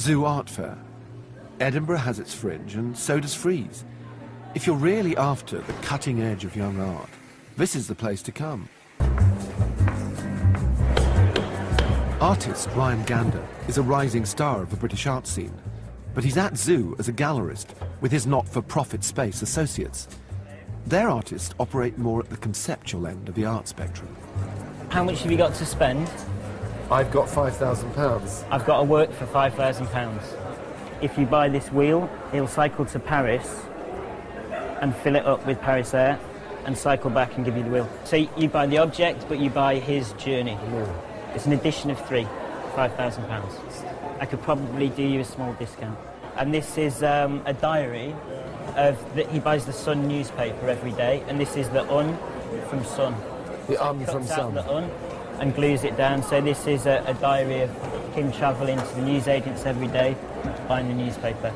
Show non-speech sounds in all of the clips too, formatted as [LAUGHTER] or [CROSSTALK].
Zoo Art Fair. Edinburgh has its fringe, and so does Frieze. If you're really after the cutting edge of young art, this is the place to come. Artist Ryan Gander is a rising star of the British art scene, but he's at Zoo as a gallerist with his not-for-profit space associates. Their artists operate more at the conceptual end of the art spectrum. How much have you got to spend? I've got £5,000. I've got to work for £5,000. If you buy this wheel, he'll cycle to Paris and fill it up with Paris Air and cycle back and give you the wheel. So you buy the object, but you buy his journey. It's an addition of three, £5,000. I could probably do you a small discount. And this is um, a diary of that he buys the Sun newspaper every day, and this is the Un from Sun. The Cuts from out the Un and glues it down. So this is a, a diary of him travelling to the newsagents every day, buying the newspaper.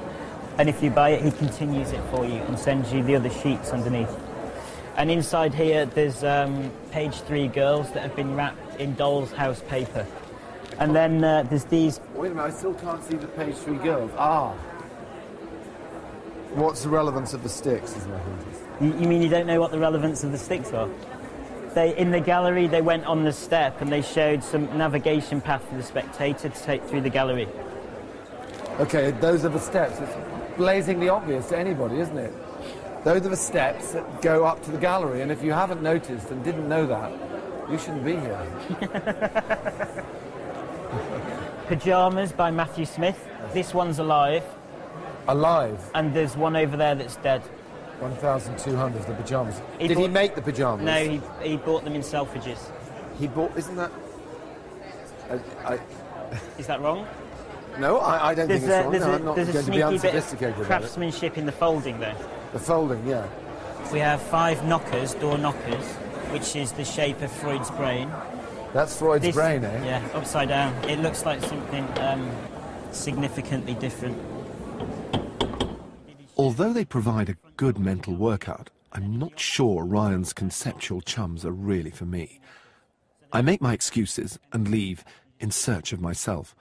And if you buy it, he continues it for you and sends you the other sheets underneath. And inside here, there's um, page three girls that have been wrapped in doll's house paper. And then uh, there's these. Wait a minute, I still can't see the page three girls. Ah. What's the relevance of the sticks is my. You, you mean you don't know what the relevance of the sticks are? They, in the gallery, they went on the step and they showed some navigation path for the spectator to take through the gallery. Okay, those are the steps. It's blazingly obvious to anybody, isn't it? Those are the steps that go up to the gallery, and if you haven't noticed and didn't know that, you shouldn't be here. [LAUGHS] Pajamas by Matthew Smith. This one's alive, Alive, and there's one over there that's dead. 1,200 the pyjamas. He Did he make the pyjamas? No, he, he bought them in Selfridges. He bought, isn't that... I, I, Is that wrong? no, I, I don't There's think it's wrong. there's No, a, I'm not there's a going to be bit unsophisticated of about it. craftsmanship in the folding there. The folding, yeah. We have five knockers, door knockers, which is the shape of Freud's brain. That's Freud's This- brain, eh? Yeah, upside down. It looks like something um, significantly different. Although they provide a good mental workout, I'm not sure Ryan's conceptual chums are really for me. I make my excuses and leave in search of myself.